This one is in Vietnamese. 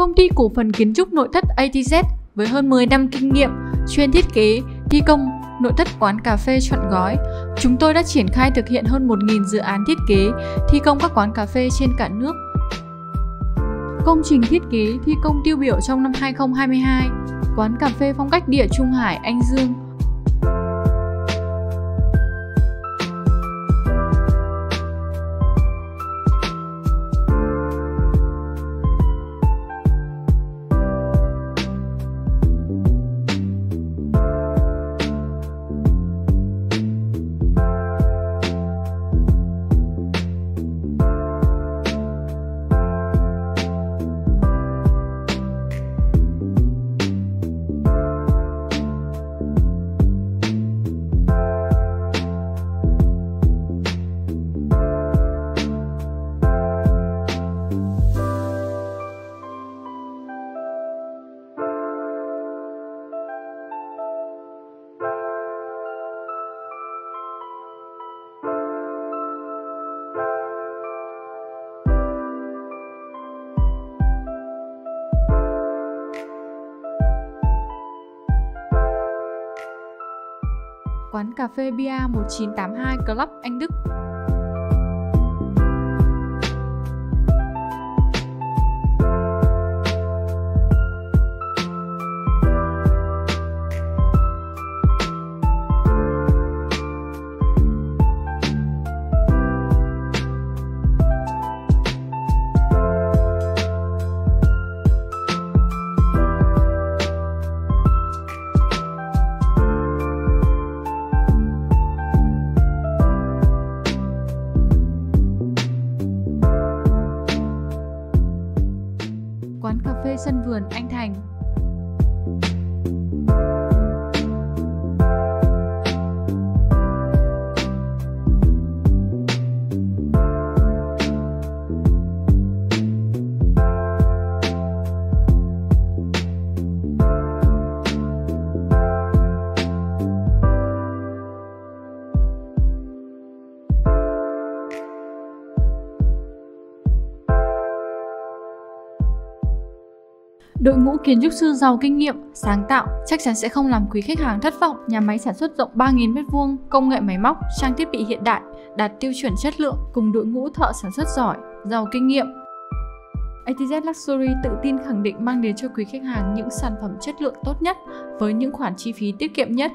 Công ty cổ phần kiến trúc nội thất ATZ với hơn 10 năm kinh nghiệm chuyên thiết kế, thi công, nội thất quán cà phê chọn gói. Chúng tôi đã triển khai thực hiện hơn 1.000 dự án thiết kế, thi công các quán cà phê trên cả nước. Công trình thiết kế thi công tiêu biểu trong năm 2022, quán cà phê phong cách địa Trung Hải Anh Dương quán cà phê Bia 1982 Club Anh Đức. Quán cà phê sân vườn Anh Thành. Đội ngũ kiến trúc sư giàu kinh nghiệm, sáng tạo chắc chắn sẽ không làm quý khách hàng thất vọng. Nhà máy sản xuất rộng 3.000 m2, công nghệ máy móc, trang thiết bị hiện đại, đạt tiêu chuẩn chất lượng cùng đội ngũ thợ sản xuất giỏi, giàu kinh nghiệm. ATZ Luxury tự tin khẳng định mang đến cho quý khách hàng những sản phẩm chất lượng tốt nhất với những khoản chi phí tiết kiệm nhất